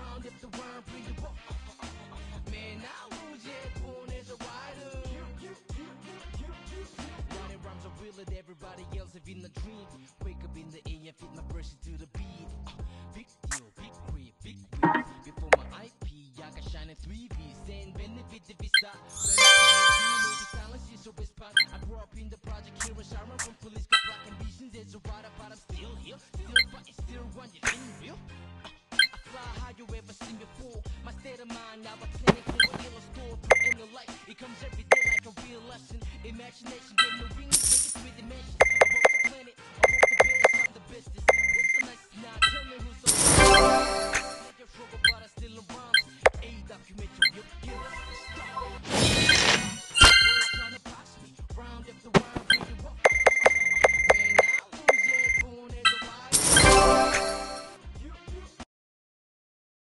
round if the bring you up. Man, I was yet born as a rider. Rhymes are real and everybody else have in a dream. Wake up in the AM, fit my verses to the beat. Uh, big deal, big crib, big wheels. Before my IP, I got shining 3Vs and benefit if it's stop. Lesson. Imagination,